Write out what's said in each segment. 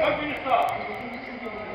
여기 있어.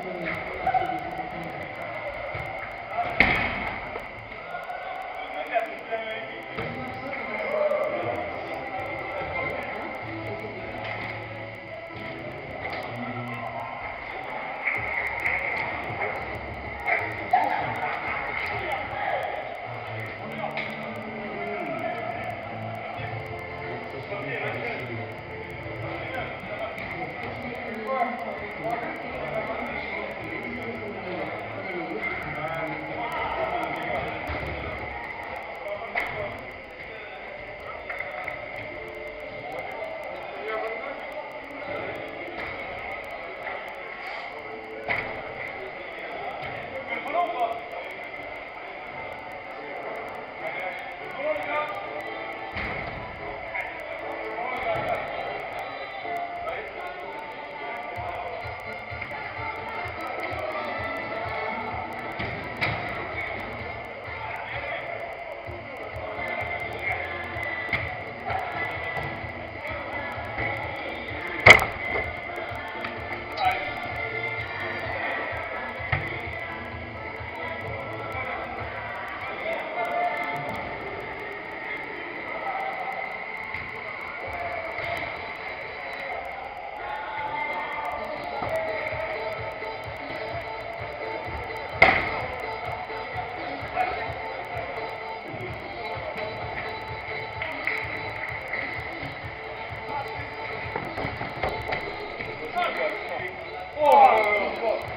Oh.